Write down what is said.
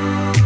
Bye.